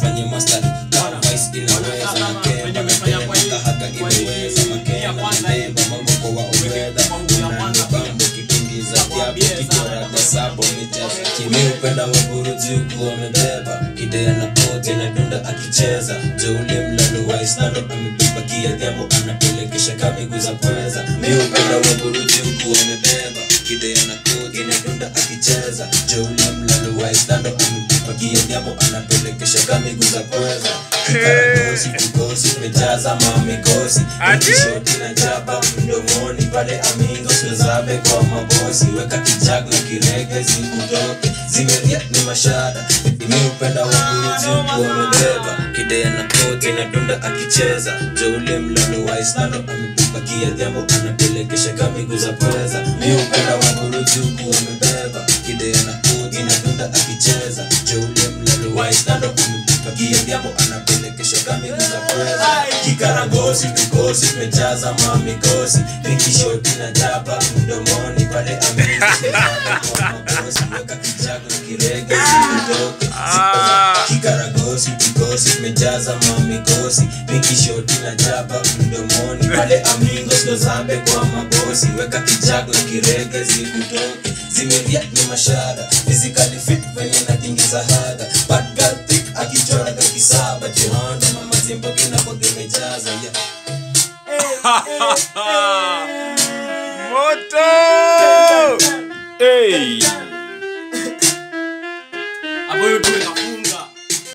fanye master vice inaweza makemba na tena kahaga imeweza makemba na nemba mambo kwa wa uwedha unani bambo kipingiza jabu kikora kasabo micheza kimi upenda wa buruji ukuwa amebeba. Kidea na pote na dunda akicheza. Jeule mlalo wa islando amebeba kia dhiambo anapelekesha kamigu za pweza. Mi upenda wa buruji ukuwa amebeba. Kidea na pote na dunda akicheza. Jeule mlalo wa islando amebeba kia miguu za pweza kikaragosi kugosi mejaza mamikosi akishoti na jaba mdomoni pale amingo sizabe kwa mabosi. Weka kijago kirege zikutoke zimeria ni mashada. Imi upenda waburuji wamebeba kidea na koti na dunda akicheza. Jeule mlalo wa islando amepipakia jambo anapelekesha miguu za pweza mi upenda waburuji wamebeba wa islando amepipakia jambo anapelekesha Kikara za pweza mechaza vikosi mejaza mamikosi pikishoti na jaba mdomoni pale amingosi weka kichago kirege zikutoke kikaragosi vikosi mejaza mamikosi pikishoti na jaba mdomoni pale amingo siozambe kwa mabosi weka kichago kirege zikutoke. Zimevia ni mashada physically fit venye natingiza thick kisaba jehanda mamazimba kinakogemejaza ya moto hey.